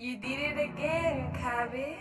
You did it again, Kabi.